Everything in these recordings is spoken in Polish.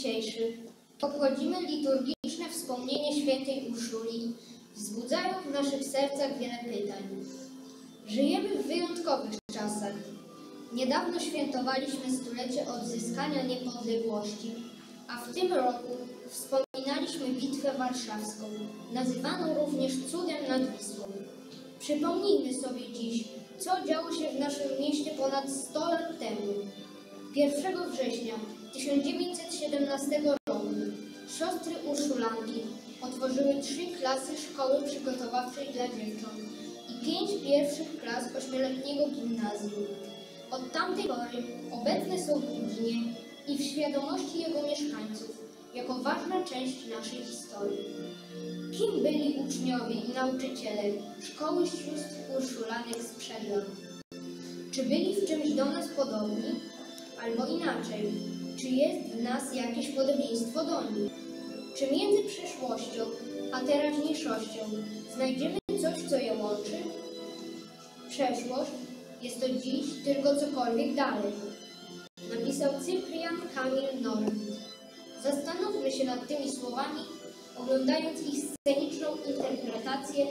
dzisiejszy obchodzimy liturgiczne wspomnienie świętej Urszuli, wzbudzają w naszych sercach wiele pytań. Żyjemy w wyjątkowych czasach. Niedawno świętowaliśmy stulecie odzyskania niepodległości, a w tym roku wspominaliśmy Bitwę Warszawską, nazywaną również cudem nad Wisłą. Przypomnijmy sobie dziś, co działo się w naszym mieście ponad 100 lat temu. 1 września 1917 roku siostry Urszulanki otworzyły trzy klasy szkoły przygotowawczej dla dziewcząt i pięć pierwszych klas ośmioletniego gimnazjum. Od tamtej pory obecne są w Lublinie i w świadomości jego mieszkańców jako ważna część naszej historii. Kim byli uczniowie i nauczyciele szkoły sióstr Urszulanek z Przedlam? Czy byli w czymś do nas podobni? Albo inaczej, czy jest w nas jakieś podobieństwo do nich? Czy między przyszłością a teraźniejszością znajdziemy coś, co je łączy? Przeszłość jest to dziś tylko cokolwiek dalej. Napisał Cyprian Kamil Norwid. Zastanówmy się nad tymi słowami, oglądając ich sceniczną interpretację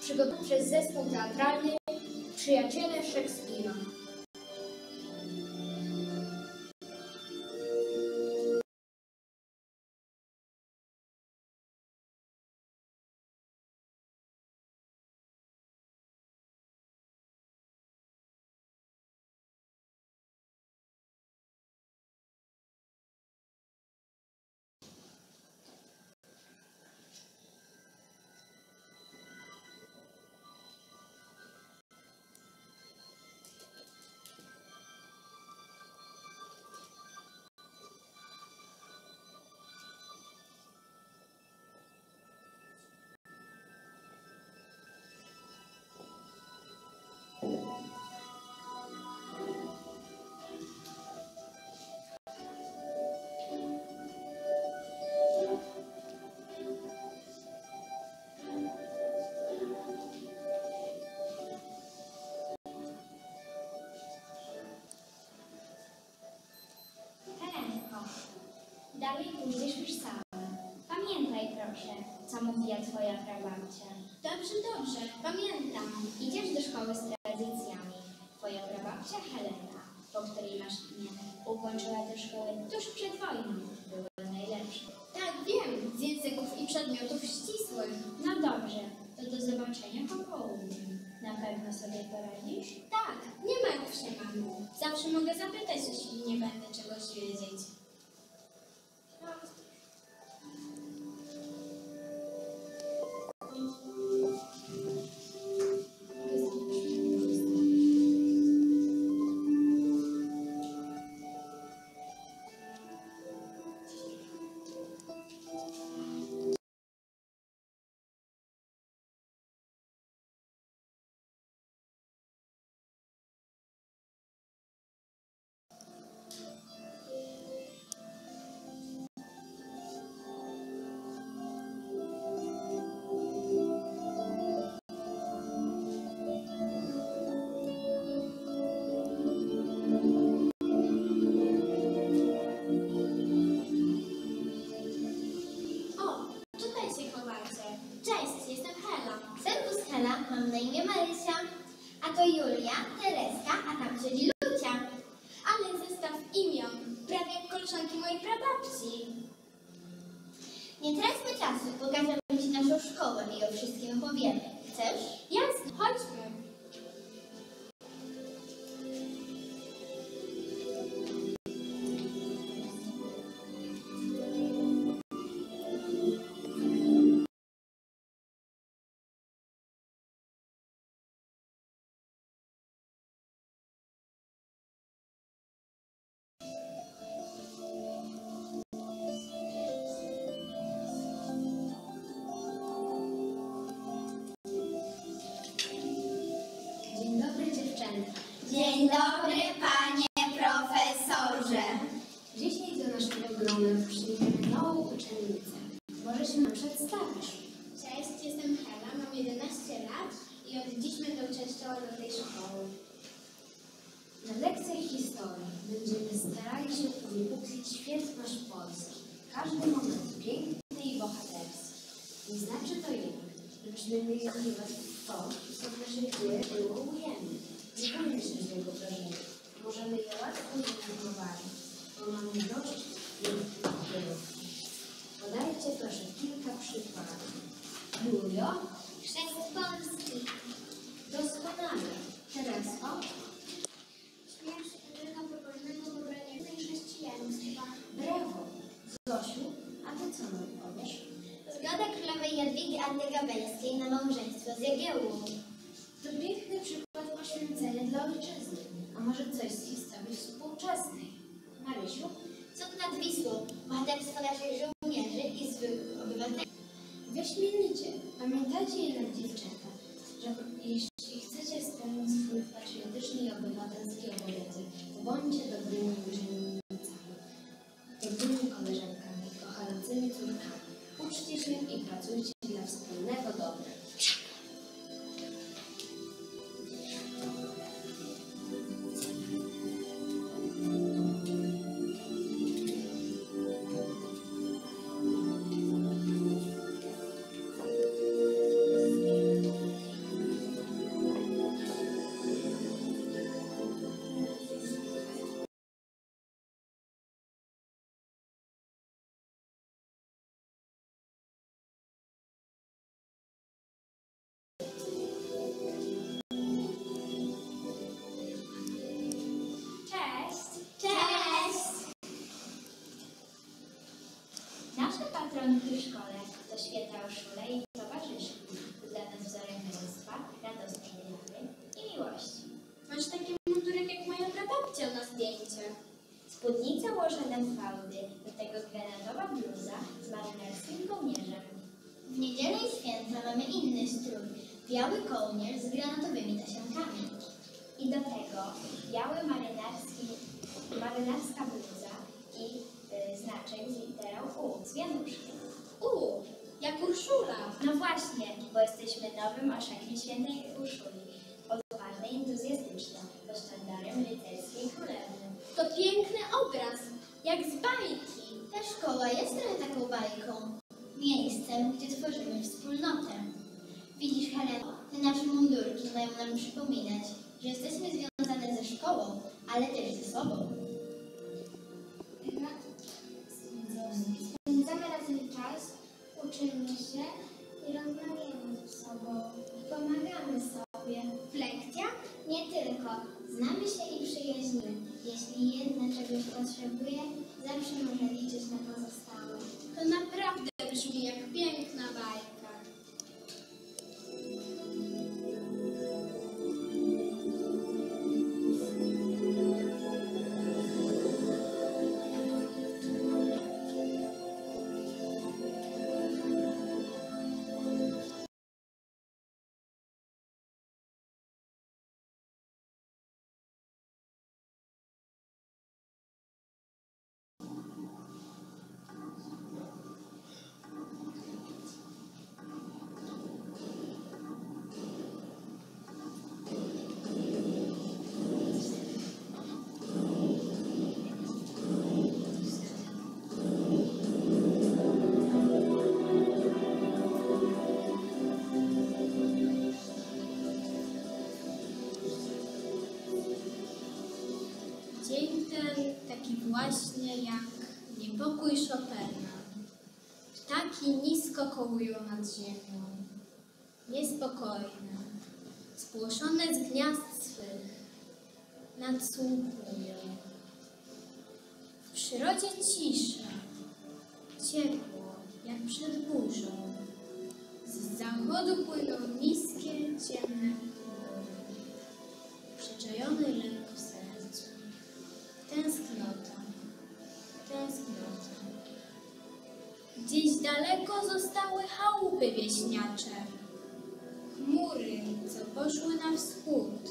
przygotowaną przez zespół teatralny Przyjaciele Szekspira. Dalej pójdziesz już sama. Pamiętaj proszę, co mówiła twoja prababcia. Dobrze, dobrze, pamiętam. Idziesz do szkoły z tradycjami. Twoja prababcia Helena, po której masz imię, ukończyła tę szkołę tuż przed wojną. Była najlepsza. Tak, wiem, z języków i przedmiotów ścisłych. No dobrze, to do zobaczenia po południu. Na pewno sobie poradzisz? Tak, nie martw się, mamo. Zawsze mogę zapytać, jeśli nie będę czegoś wiedzieć. Dobry, panie profesorze. Dzisiaj do naszego grona przyjmiemy nową uczennicę. Może się nam przedstawisz? Cześć, jestem Hela, mam 11 lat i od dziś będę uczęszczała do tej szkoły. Na lekcjach historii będziemy starali się uwypuklić świetność Polski. Każdy moment piękny i bohaterski. Nie znaczy to jednak, żebyśmy mieli wpływać w to, co w gry było. Nie bójmy się złego wrażenia. Możemy je łatwo zignorować, bo mamy dość pięknych kierunków. Podajcie proszę kilka przykładów. Julio, Chrzest Polski. doskonale. Teresko, Śmierć Henryka Pobożnego w obronie chrześcijaństwa. brawo. Zosiu, a ty co nam powiesz? Zgoda królowej Jadwigi Antygabelskiej na małżeństwo z Jagiełłą. To piękny przykład Marysiu, Cud nad Wisłą, bohaterstwo naszych żołnierzy i zwykłych obywateli. wyśmienicie. Pamiętajcie jednak dziewczęta, Patronki w szkole to świetna Urszula i towarzyszki. Dla nas wzorem męstwa, radosnej wiary i miłości. Masz taki mundurek jak moja prababcia na zdjęciach. Spódnica ułożona w fałdy, do tego granatowa bluza z marynarskim kołnierzem. W niedzielę i święta mamy inny strój. Biały kołnierz z granatowymi Urszula. No właśnie, bo jesteśmy nowym orszakiem świętej Urszuli. Odważne i entuzjastyczne, pod sztandarem rycerskiej królewny. To piękny obraz, jak z bajki. Ta szkoła jest trochę taką bajką. Miejscem, gdzie tworzymy wspólnotę. Widzisz, Heleno, te nasze mundurki mają nam przypominać, że jesteśmy związane ze szkołą, ale też ze sobą. Się i rozmawiamy ze sobą. Pomagamy sobie. W lekcjach? Nie tylko. Znamy się i przyjaźnimy. Jeśli jedna czegoś potrzebuje, zawsze może liczyć na pozostałe. Spłoszone z gniazd swych, nadsłuchują. W przyrodzie cisza, ciepło, jak przed burzą. Z zachodu płyną niskie, ciemne chmury. Przyczajony lęk w sercu. Tęsknota, tęsknota. Gdzieś daleko zostały chałupy poszły na wschód.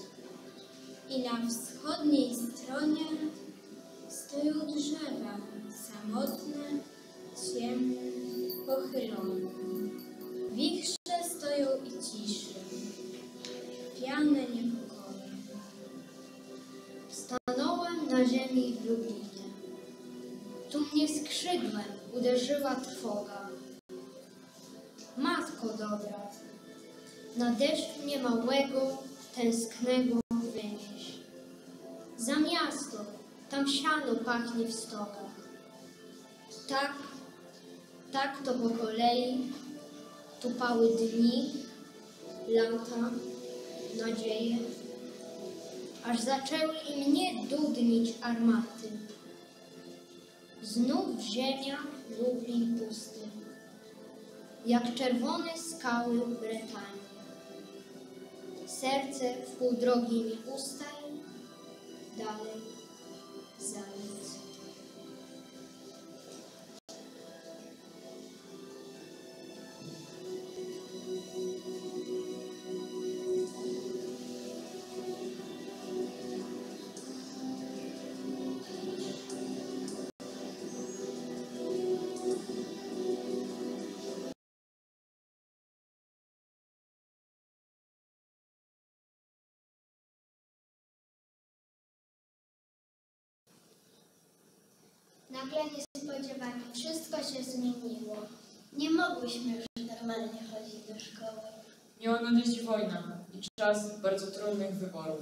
I na wschodniej stronie stoją drzewa, samotne, ciemne, pochylone. Wichrze stoją i ciszy, piane niepokoje. Stanąłem na ziemi w Lublinie. Tu mnie skrzydłem uderzyła trwoga. Matko dobra, na deszcz mnie małego, tęsknego wynieś. Za miasto, tam siano pachnie w stokach. Tak, tak to po kolei tupały dni, lata, nadzieje, aż zaczęły i mnie dudnić armaty. Znów ziemia Lublin pusty, jak czerwone skały Bretanii. Serce w pół drogi mi ustaj, dalej za Nagle niespodziewanie wszystko się zmieniło. Nie mogłyśmy już normalnie chodzić do szkoły. Miała nadejść wojna i czas bardzo trudnych wyborów.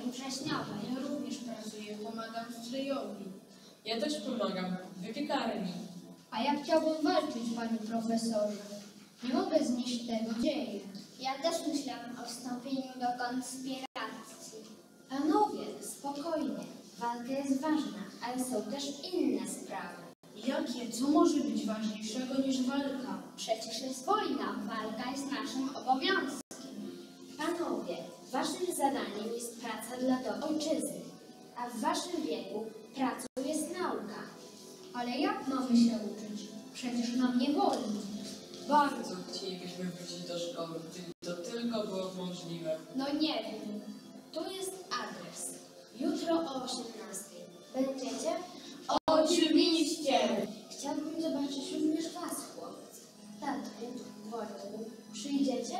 Z kampanii wrześniowej. Ja również pracuję, pomagam stryjowi. Ja też pomagam w piekarni. A ja chciałbym walczyć, panie profesorze. Nie mogę znieść tego dzieje. Ja też myślałem o wstąpieniu do konspiracji. Panowie, spokojnie. Walka jest ważna, ale są też inne sprawy. Jakie? Co może być ważniejszego niż walka? Przecież jest wojna. Walka jest naszym obowiązkiem. Panowie, waszym zadaniem jest praca dla ojczyzny, a w waszym wieku pracą jest nauka. Ale jak mamy się uczyć? Przecież nam nie wolno. Bardzo chcielibyśmy wrócić do szkoły, gdyby to tylko było możliwe. No nie wiem. Tu jest adres. Jutro o 18. Będziecie? Oczywiście! Chciałbym zobaczyć również was, chłopcy. Tatku, Wojtku, przyjdziecie?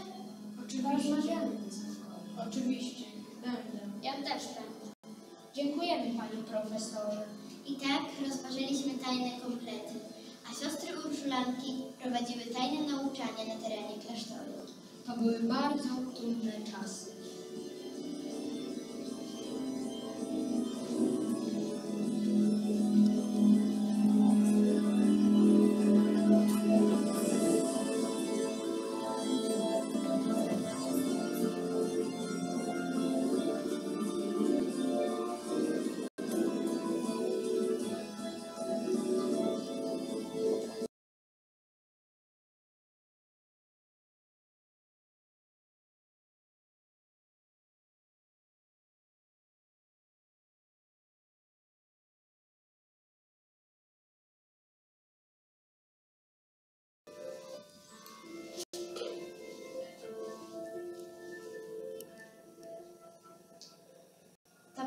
Porozmawiamy na spokojnie. Oczywiście, będę. Ja też będę. Dziękujemy, panie profesorze. I tak rozważyliśmy tajne komplety, a siostry Urszulanki prowadziły tajne nauczanie na terenie klasztoru. To były bardzo trudne czasy.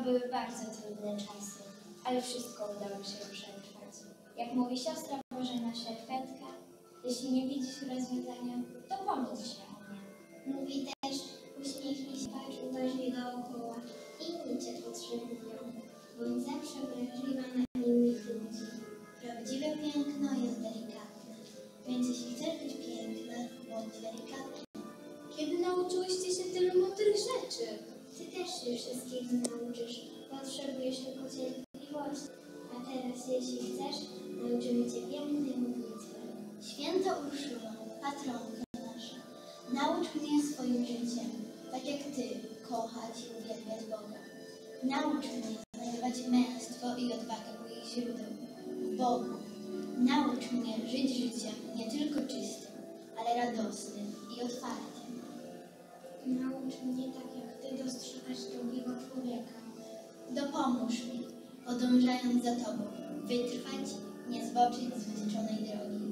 Były bardzo trudne czasy, ale wszystko udało się przetrwać. Jak mówi siostra Bożena Szerfetka, jeśli nie widzisz rozwiązania, to pomóc się o nie. Mówi też, uśmiechnij się, patrz uważnie dookoła. Inni cię potrzebują. Bądź zawsze wrażliwa na innych ludzi. Prawdziwe piękno jest delikatne, więc jeśli chcesz być piękna, bądź delikatna. Kiedy nauczyłyście się tylu mądrych rzeczy? Ty też się wszystkiego nauczysz. Naucz mnie znajdować męstwo i odwagę u ich źródeł, w Bogu. Naucz mnie żyć życiem nie tylko czystym, ale radosny i otwarty. Naucz mnie tak jak Ty dostrzegać drugiego człowieka. Dopomóż mi, podążając za Tobą, wytrwać, nie zboczyć z wytyczonej drogi.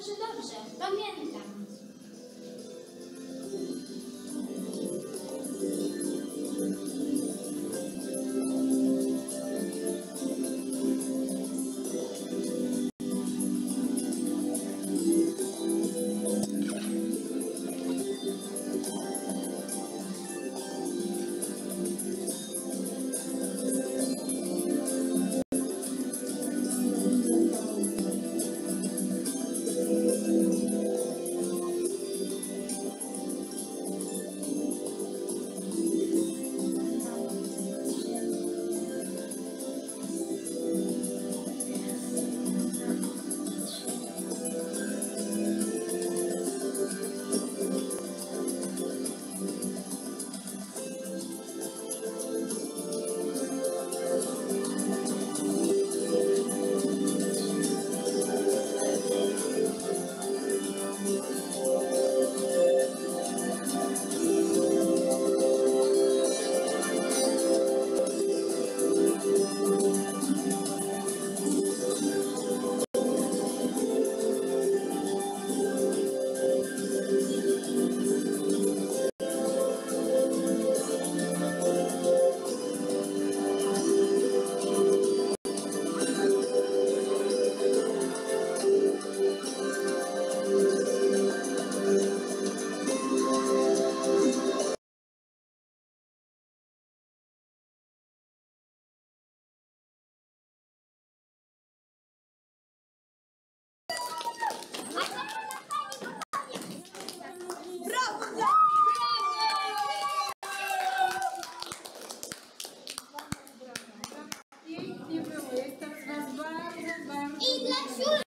Dobrze, dobrze, pamiętam.